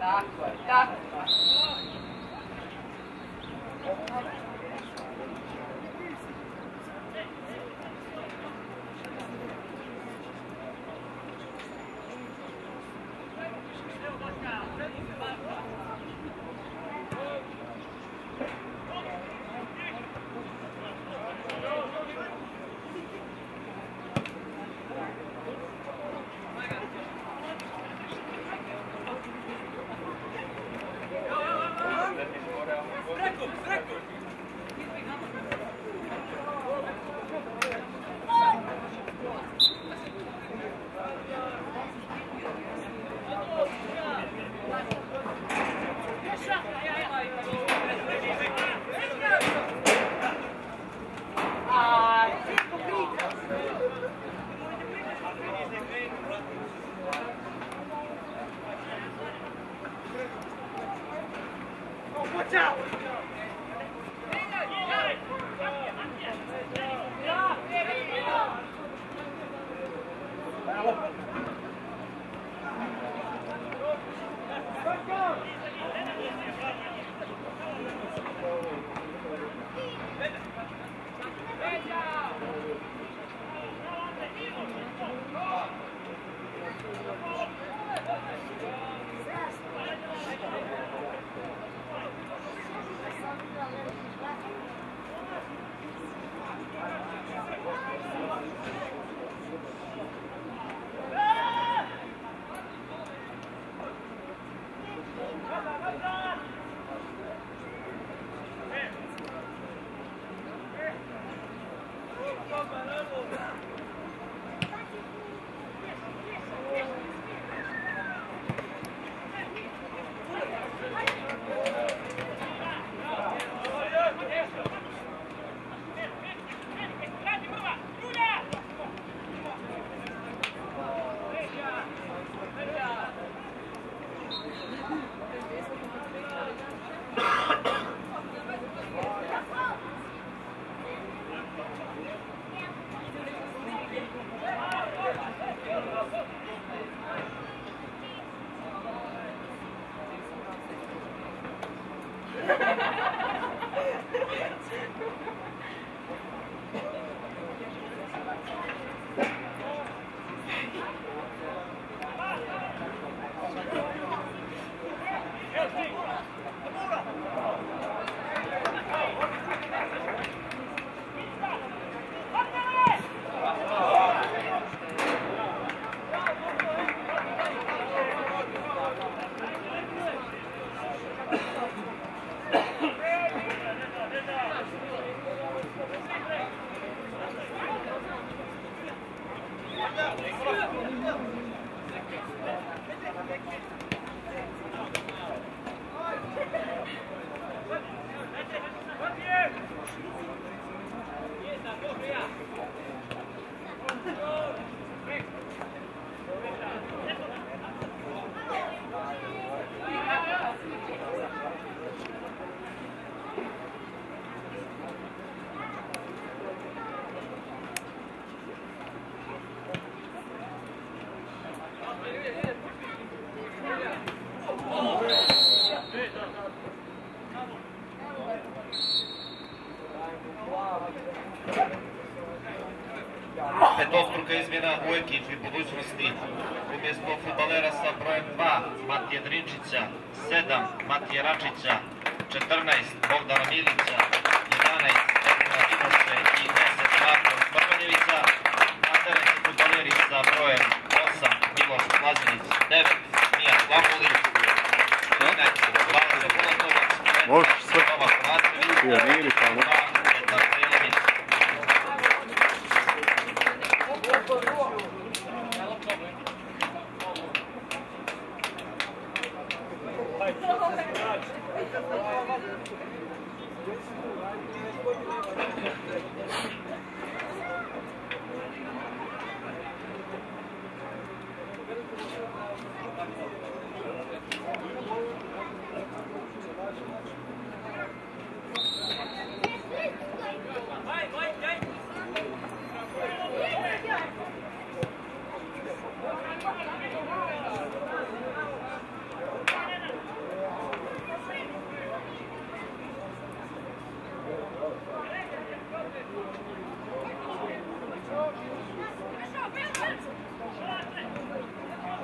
That's. Yes, I'm over here. U ekipi budućnosti. Umjesto futbalera sa brojem 2 Matije Drinčića, 7 Matije Račića, 14 Bogdana Milića,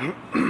Mm-hmm.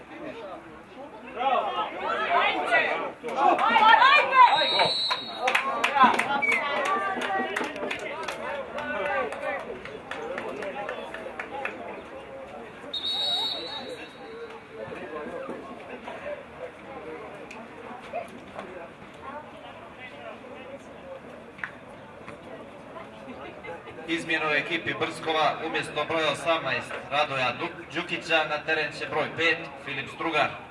Izmjenu u ekipi Brskova umjesto broja 18 Radoja Đukića na teren će broj 5 Filip Strugar.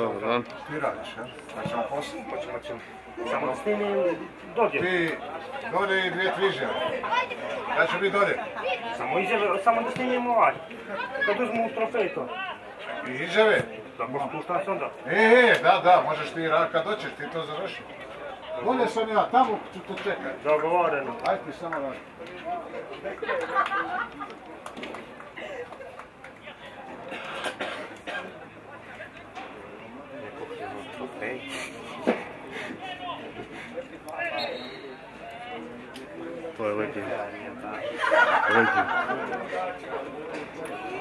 Dobar dan. Ti radiš, ja? Pa ćemo poslije? Pa ćemo ćemo. Samo da snimim dođe. Ti dolje i dvije, tri žele. Ja ću biti dolje. Samo izjave, samo da snimimo ovaj. Kad uzmu trofej to. I izjave. Tako spušta se onda. E, e, da, da, možeš ti rad kad doćeš, ti to završi. Dolje sam ja, tamo ću to čekati. Dogovoreno. Ajde ti samo radi. page. Boy, look at you. Look at you.